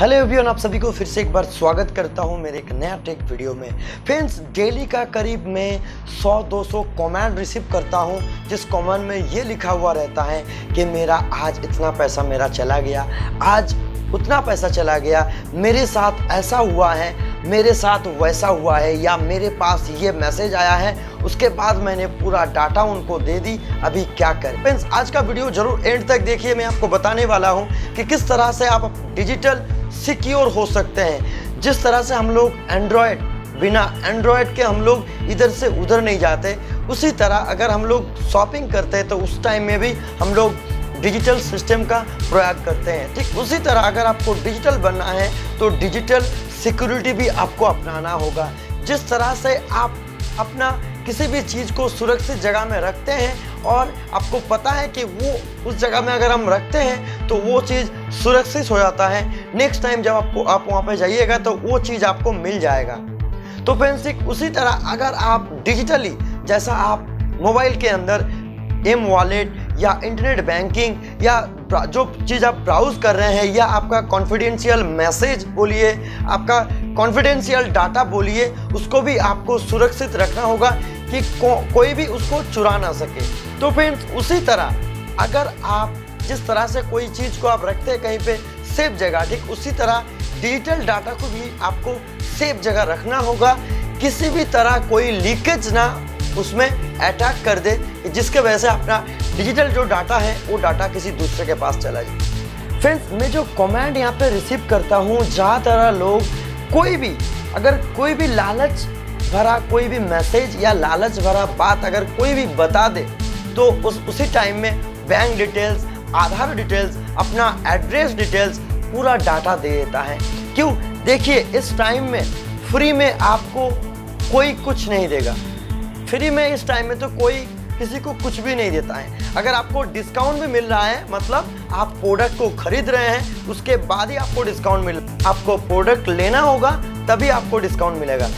Hello everyone, आप सभी को फिर से एक बार स्वागत करता हूँ मेरे एक नया टेक वीडियो में। फ्रेंड्स डेली का करीब मैं 100-200 कमेंट रिसीव करता हूँ, जिस कमेंट में ये लिखा हुआ रहता है कि मेरा आज इतना पैसा मेरा चला गया, आज उतना पैसा चला गया, मेरे साथ ऐसा हुआ है, मेरे साथ वैसा हुआ है, या मेरे पास ये मैसेज आया है, उसके बाद मैंने पूरा डाटा उनको दे दी, अभी क्या करें? फ्रेंड्स आज का वीडियो ज़रूर एंड तक देखिए, मैं आपको बताने वाला हूँ कि किस तरह से आप डिजिटल सिक्योर हो सकते हैं। जिस तरह से हम लोग एंड्रॉयड बिना एंड्रॉयड के हम लोग इधर से उधर नहीं जाते, उसी तरह अगर हम लोग शॉपिंग करते हैं तो उस टाइम में भी हम लोग डिजिटल सिस्टम का प्रयोग करते हैं। ठीक उसी तरह अगर आपको डिजिटल बनना है तो डिजिटल सिक्योरिटी भी आपको अपनाना होगा। जिस तरह से आप अपना किसी भी चीज़ को सुरक्षित जगह में रखते हैं और आपको पता है कि वो उस जगह में अगर हम रखते हैं तो वो चीज़ सुरक्षित हो जाता है। नेक्स्ट टाइम जब आपको, आप वहाँ पे जाइएगा तो वो चीज़ आपको मिल जाएगा। तो फ्रेंड्स उसी तरह अगर आप डिजिटली जैसा आप मोबाइल के अंदर एम वॉलेट या इंटरनेट बैंकिंग या जो चीज़ आप ब्राउज कर रहे हैं या आपका कॉन्फिडेंशियल मैसेज बोलिए, आपका कॉन्फिडेंशियल डाटा बोलिए, उसको भी आपको सुरक्षित रखना होगा। कि को, कोई भी उसको चुरा ना सके। तो फ्रेंड्स उसी तरह अगर आप जिस तरह से कोई चीज़ को आप रखते हैं कहीं पे सेफ़ जगह ठीक उसी तरह डिजिटल डाटा को भी आपको सेफ़ जगह रखना होगा। किसी भी तरह कोई लीकेज ना उसमें अटैक कर दे जिसके वजह से अपना डिजिटल जो डाटा है वो डाटा किसी दूसरे के पास चला जाए। फ्रेंड्स मैं जो कमेंट यहाँ पे रिसीव करता हूँ ज़्यादातर लोग कोई भी अगर कोई भी लालच भरा कोई भी मैसेज या लालच भरा बात अगर कोई भी बता दे तो उस, उसी टाइम में बैंक डिटेल्स आधार डिटेल्स अपना एड्रेस डिटेल्स पूरा डाटा दे देता है। क्यों? देखिए, इस टाइम में फ्री में आपको कोई कुछ नहीं देगा। फ्री में इस टाइम में तो कोई किसी को कुछ भी नहीं देता है। अगर आपको डिस्काउंट भी मिल रहा है मतलब आप प्रोडक्ट को खरीद रहे हैं, उसके बाद ही आपको डिस्काउंट मिल, आपको प्रोडक्ट लेना होगा, तभी आपको डिस्काउंट मिलेगा।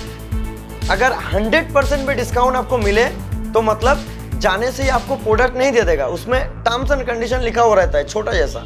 अगर 100 परसेंट भी डिस्काउंट आपको मिले तो मतलब जाने से ही आपको प्रोडक्ट नहीं दे देगा। उसमें टर्म्स एंड कंडीशन लिखा हुआ रहता है, छोटा जैसा।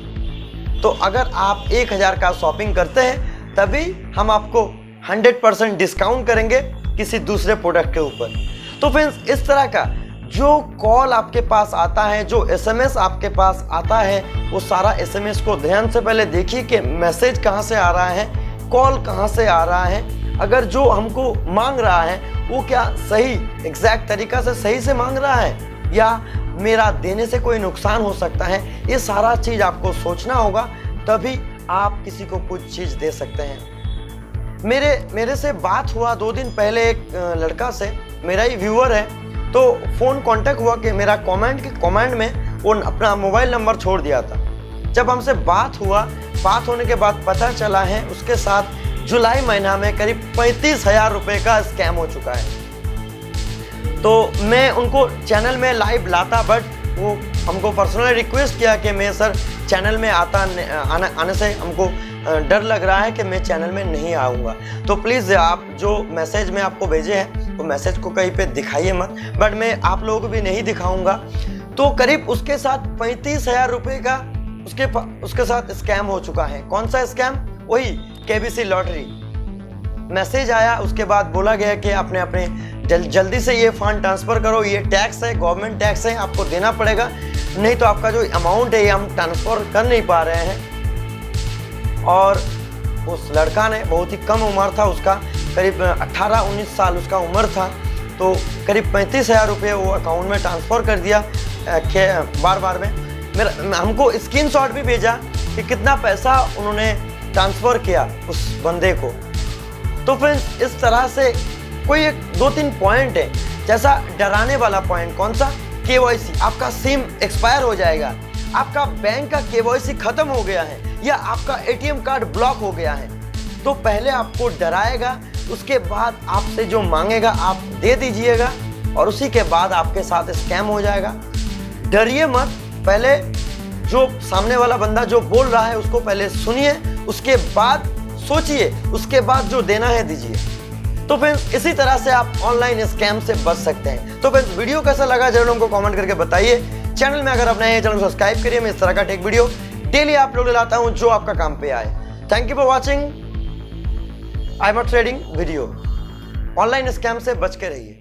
तो अगर आप एक हज़ार का शॉपिंग करते हैं, तभी हम आपको 100 परसेंट डिस्काउंट करेंगे किसी दूसरे प्रोडक्ट के ऊपर। तो फ्रेंड्स इस तरह का जो कॉल आपके पास आता है, जो एसएमएस आपके पास आता है, वो सारा एसएमएस को ध्यान से पहले देखिए कि मैसेज कहाँ से आ रहा है कॉल कहाँ से आ रहा है। अगर जो हमको मांग रहा है, वो क्या सही एग्जैक्ट तरीका से सही से मांग रहा है? या मेरा देने से कोई नुकसान हो सकता है? ये सारा चीज़ आपको सोचना होगा, तभी आप किसी को कुछ चीज़ दे सकते हैं। मेरे मेरे से बात हुआ दो दिन पहले एक लड़का से, मेरा ही व्यूअर है तो फ़ोन कांटेक्ट हुआ कि मेरा कमेंट के कमेंट में वो अपना मोबाइल नंबर छोड़ दिया था। जब हमसे बात हुआ, बात होने के बाद पता चला है, उसके साथ जुलाई महीना में करीब पैंतीस हज़ार रुपये का स्कैम हो चुका है। तो मैं उनको चैनल में लाइव लाता बट वो हमको पर्सनली रिक्वेस्ट किया कि मैं सर चैनल में आता आने, आने से हमको डर लग रहा है कि मैं चैनल में नहीं आऊँगा। तो प्लीज़ आप जो मैसेज में आपको भेजे हैं तो मैसेज को कहीं पे दिखाइए मत। बट मैं आप लोगों को भी नहीं दिखाऊँगा। तो करीब उसके साथ पैंतीस हज़ार रुपये का उसके उसके साथ स्कैम हो चुका है। कौन सा स्कैम वही केबीसी लॉटरी। मैसेज आया उसके बाद बोला गया कि आपने अपने जल, जल्दी से ये फंड ट्रांसफ़र करो ये टैक्स है गवर्नमेंट टैक्स है आपको देना पड़ेगा। नहीं तो आपका जो अमाउंट है ये हम ट्रांसफ़र कर नहीं पा रहे हैं। और उस लड़का ने बहुत ही कम उम्र था उसका करीब 18-19 साल उसका उम्र था तो करीब पैंतीस हज़ार रुपये वो अकाउंट में ट्रांसफ़र कर दिया बार बार में। मेरा हमको स्क्रीन शॉट भी भेजा कि कितना पैसा उन्होंने ट्रांसफ़र किया उस बंदे को। तो फ्रेंड्स इस तरह से कोई एक दो तीन पॉइंट है, जैसा डराने वाला पॉइंट कौन सा? केवाईसी आपका सिम एक्सपायर हो जाएगा। आपका बैंक का केवाईसी खत्म हो गया है, या आपका एटीएम कार्ड ब्लॉक हो गया है। तो पहले आपको डराएगा, उसके बाद आपसे जो मांगेगा, आप दे दीजिएगा, और उसी के बाद आपके साथ स्कैम हो जाएगा। डरिए मत, पहले जो सामने वाला बंदा जो बोल रहा है, उसको पहले सुनिए उसके बाद सोचिए, उसके बाद जो देना है दीजिए। तो फ्रेंड्स इसी तरह से आप ऑनलाइन स्कैम से बच सकते हैं। तो फ्रेंड्स वीडियो कैसा लगा ज़रूर हमको कमेंट करके बताइए। चैनल में अगर आप नए हैं, चैनल सब्सक्राइब करिए। मैं इस तरह का टेक वीडियो डेली आप लोग लाता हूँ जो आपका काम पे आए। Thank you for watching I am trading video online scam से बच के रहिए।